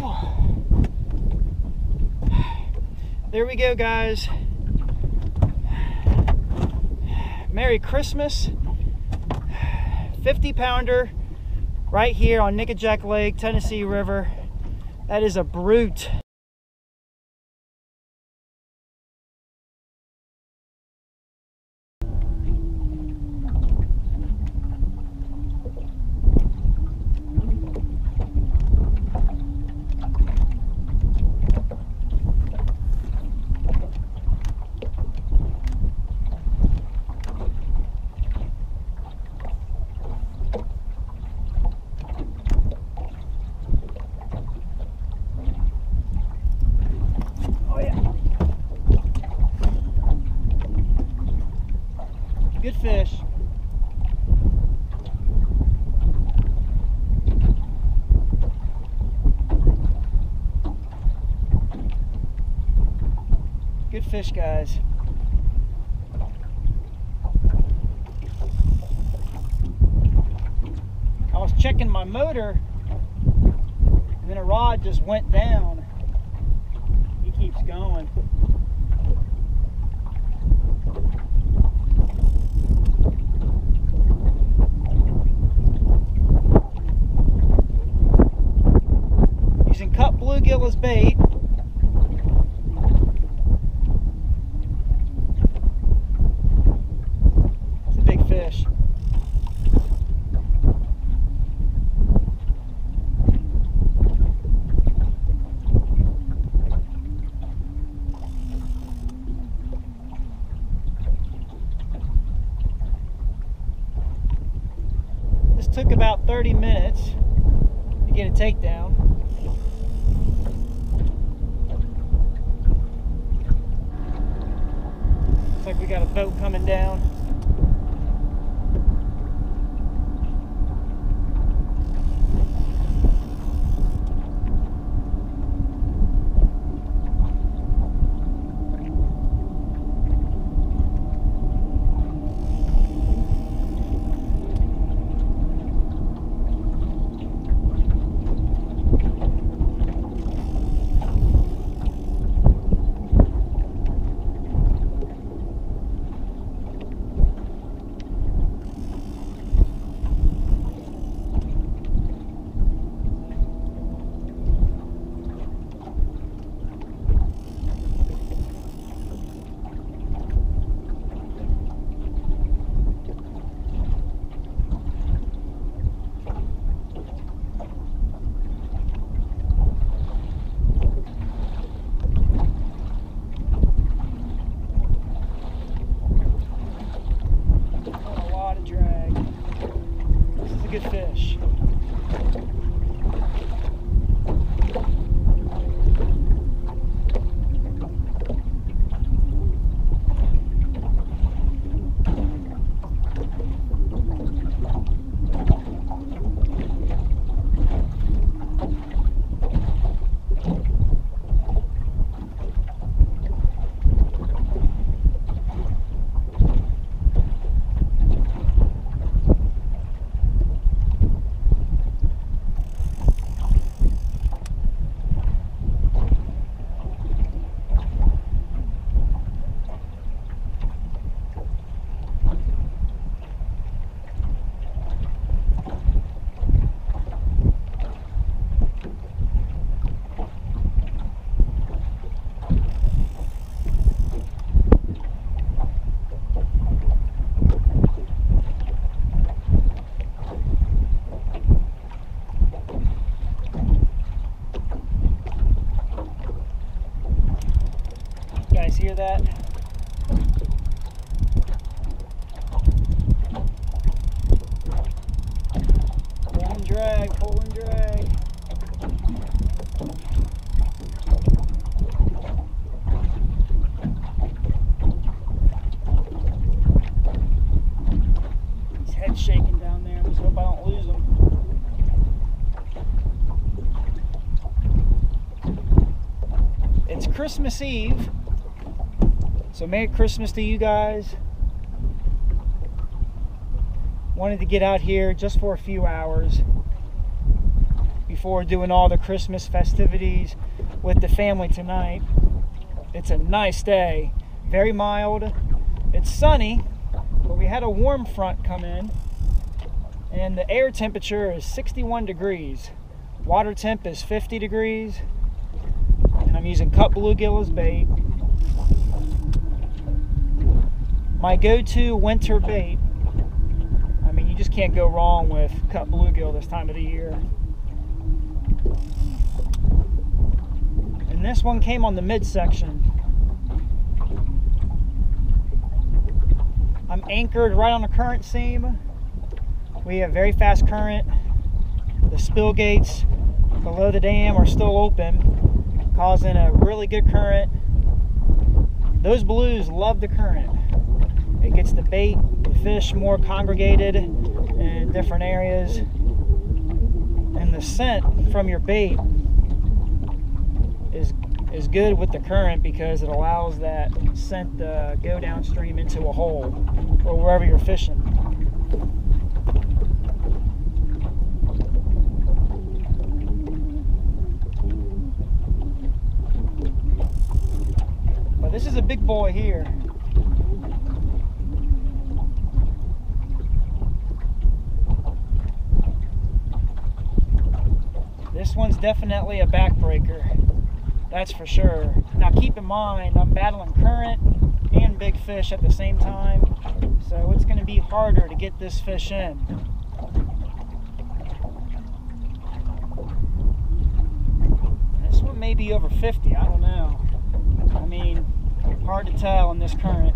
There we go, guys. Merry Christmas. 50 pounder right here on Nickajack Lake, Tennessee River. That is a brute. Good fish. Good fish, guys. I was checking my motor, and then a rod just went down. He keeps going. Using cut as bait. It's a big fish. This took about 30 minutes to get a takedown. Looks like we got a boat coming down. Drag, pull and drag. His head's shaking down there. Just hope I don't lose him. It's Christmas Eve. So Merry Christmas to you guys. Wanted to get out here just for a few hours before doing all the Christmas festivities with the family tonight. It's a nice day, very mild. It's sunny, but we had a warm front come in, and the air temperature is 61 degrees. Water temp is 50 degrees, and I'm using cut bluegill as bait. My go-to winter bait I mean, you just can't go wrong with cut bluegill this time of the year. And this one came on the midsection. I'm anchored right on the current seam. We have very fast current. The spill gates below the dam are still open, causing a really good current. Those blues love the current. It gets the bait, the fish more congregated in different areas. And the scent from your bait is good with the current because it allows that scent to go downstream into a hole or wherever you're fishing. But this is a big boy here. This one's definitely a backbreaker. That's for sure. Now keep in mind, I'm battling current and big fish at the same time. So it's gonna be harder to get this fish in. This one may be over 50, I don't know. I mean, hard to tell in this current.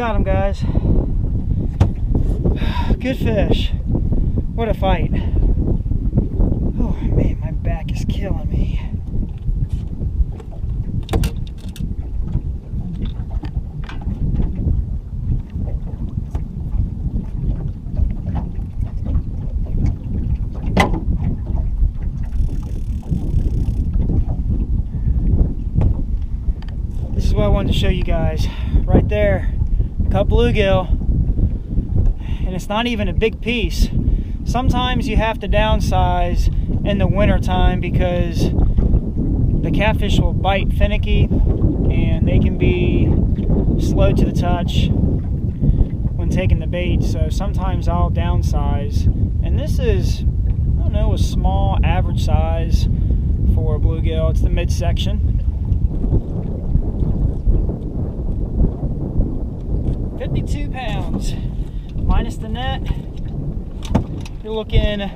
Got him, guys. Good fish. What a fight. Oh, man, my back is killing me. This is what I wanted to show you guys. Right there, cut bluegill. And it's not even a big piece. Sometimes you have to downsize in the winter time because the catfish will bite finicky and they can be slow to the touch when taking the bait. So sometimes I'll downsize. And this is, I don't know, a small average size for a bluegill. It's the midsection. 52 pounds minus the net. You're looking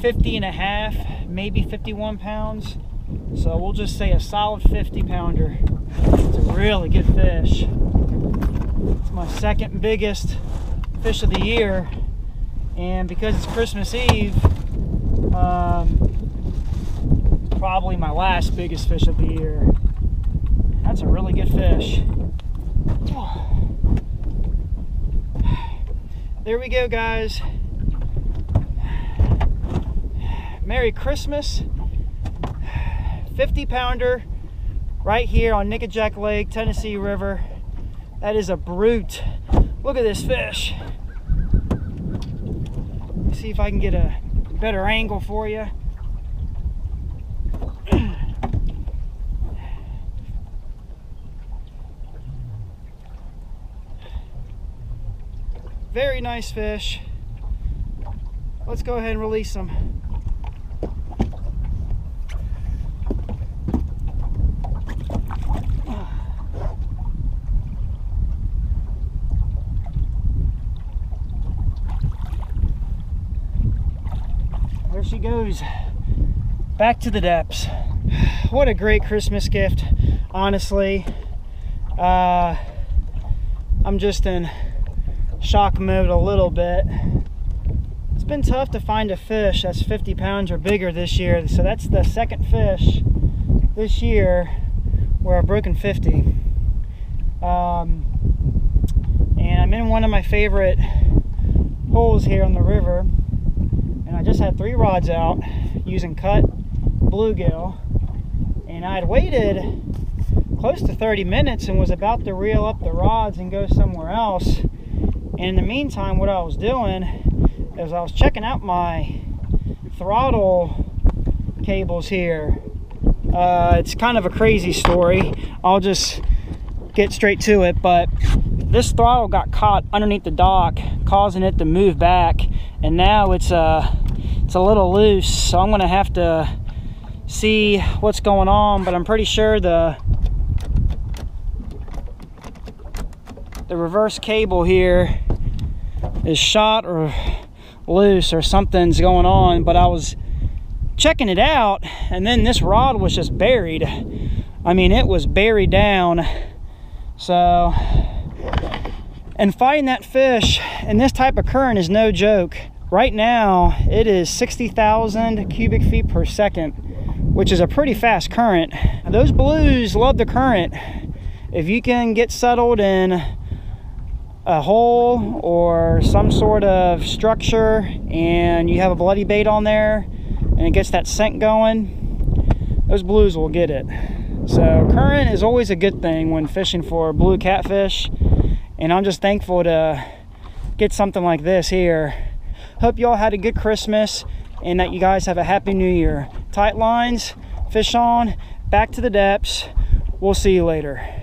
50 and a half, maybe 51 pounds. So we'll just say a solid 50 pounder. It's a really good fish. It's my second biggest fish of the year. And because it's Christmas Eve, um, probably my last biggest fish of the year. That's a really good fish. There we go, guys. Merry Christmas. 50 pounder right here on Nickajack Lake, Tennessee River. That is a brute. Look at this fish. See if I can get a better angle for you. Very nice fish. Let's go ahead and release them. there she goes back to the depths what a great christmas gift honestly uh, i'm just in shock mode a little bit. It's been tough to find a fish that's 50 pounds or bigger this year. So that's the second fish this year where i've broken 50 um, and i'm in one of my favorite holes here on the river. And I just had three rods out using cut bluegill. And I had waited close to 30 minutes and was about to reel up the rods and go somewhere else and in the meantime what I was doing is I was checking out my throttle cables here. Uh, it's kind of a crazy story. I'll just get straight to it but this throttle got caught underneath the dock causing it to move back and now it's uh it's a little loose so i'm gonna have to see what's going on but i'm pretty sure the the reverse cable here is shot or loose or something's going on but i was checking it out and then this rod was just buried i mean it was buried down so and fighting that fish in this type of current is no joke. Right now, it is 60,000 cubic feet per second, which is a pretty fast current. Those blues love the current. If you can get settled in a hole or some sort of structure and you have a bloody bait on there and it gets that scent going, those blues will get it. So current is always a good thing when fishing for blue catfish and I'm just thankful to get something like this here. Hope y'all had a good Christmas and that you guys have a happy new year. Tight lines, fish on, back to the depths. We'll see you later.